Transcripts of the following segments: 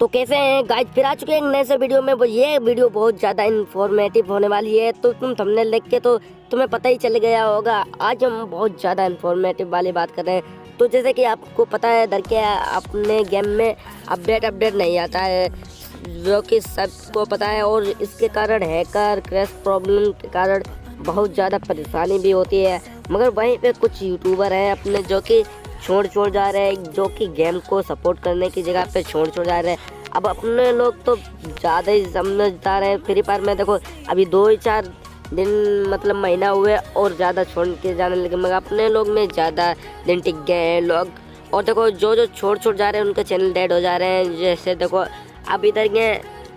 तो कैसे हैं? गाइस फिर आ चुके हैं नए से वीडियो में। वो ये वीडियो बहुत ज़्यादा इन्फॉर्मेटिव होने वाली है। तो तुम थंबनेल लिख के तो तुम्हें पता ही चल गया होगा। आज हम बहुत ज़्यादा इन्फॉर्मेटिव वाली बात कर रहे हैं। तो जैसे कि आपको पता है दर के अपने गेम में अपडेट अपडेट नहीं आता है। जो कि सबको पता है और इसके कारण हैकर क्रैश प्रॉब्लम के कारण बहुत ज़्यादा परेशानी भी होती है। मगर वहीं पे कुछ यूट्यूबर हैं अपने, जो कि छोड़ छोड़ जा रहे हैं, जो कि गेम को सपोर्ट करने की जगह पे छोड़ छोड़ जा रहे हैं। अब अपने लोग तो ज़्यादा ही समझदार हैं, फ्री फायर में देखो, अभी दो ही चार दिन मतलब महीना हुए और ज़्यादा छोड़ के जाने लगे, मगर अपने लोग में ज़्यादा दिन टिक गए हैं लोग। और देखो जो जो छोड़ छोड़ जा रहे हैं, उनके चैनल डेड हो जा रहे हैं, जैसे देखो, अब इधर के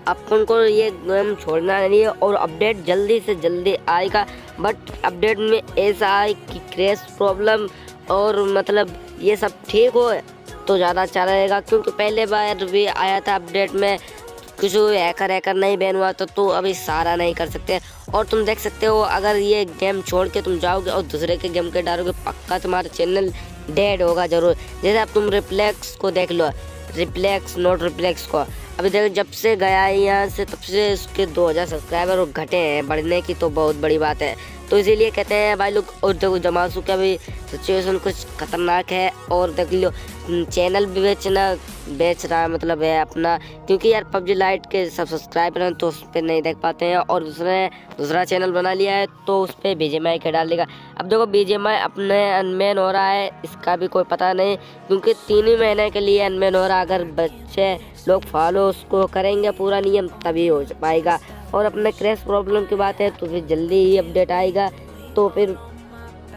अपन को ये गेम छोड़ना नहीं है और अपडेट जल्दी से जल्दी आएगा बट अपडेट में ऐसा आए कि क्रेश प्रॉब्लम और मतलब ये सब ठीक हो तो ज़्यादा अच्छा रहेगा, क्योंकि पहले बार भी आया था अपडेट में, कुछ हैकर हैकर नहीं बैन हुआ तो तो अभी सारा नहीं कर सकते। और तुम देख सकते हो, अगर ये गेम छोड़ के तुम जाओगे और दूसरे के गेम के डालोगे, पक्का तुम्हारा चैनल डेड होगा ज़रूर। जैसे अब तुम रिप्लेक्स को देख लो रिप्लेक्स नोट रिप्लेक्स को। अभी देखो, जब से गया है यहाँ से, तब से उसके 2000 सब्सक्राइबर घटे हैं, बढ़ने की तो बहुत बड़ी बात है। तो इसीलिए कहते हैं, भाई लोग, और देखो जमासू का भी सिचुएशन कुछ खतरनाक है, और देख लो चैनल भी बेचना, बेच रहा है मतलब है अपना। क्योंकि यार पबजी लाइट के सब सब्सक्राइबर हैं तो उस पर नहीं देख पाते हैं। और उसने दूसरा चैनल बना लिया है तो उस पर बी जे के डाल देगा। अब देखो बी जे अपने अनमेन हो रहा है, इसका भी कोई पता नहीं। क्योंकि तीन ही महीने के लिए अनमेन हो रहा है, अगर बच्चे लोग फॉलो उसको करेंगे, पूरा नियम तभी हो पाएगा। और अपने क्रैश प्रॉब्लम की बात है तो फिर जल्दी ही अपडेट आएगा तो फिर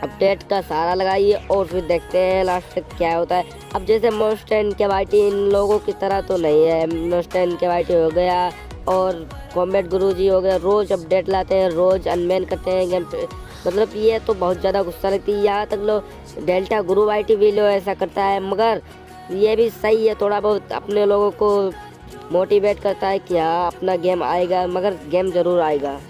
अपडेट का सारा लगाइए और फिर देखते हैं लास्ट तक क्या होता है। अब जैसे मोस्टैन के वाइटी इन लोगों की तरह तो नहीं है। मोस्टैन के वाइटी हो गया और कॉम्बेट गुरु जी हो गया। रोज़ अपडेट लाते हैं, रोज़ अनमैन करते हैं गेम मतलब ये तो बहुत ज़्यादा गुस्सा लगती है। यहाँ तक लोग डेल्टा गुरु वाइटी भी लो ऐसा करता है, मगर ये भी सही है। थोड़ा बहुत अपने लोगों को मोटिवेट करता है कि हाँ अपना गेम आएगा, मगर गेम ज़रूर आएगा।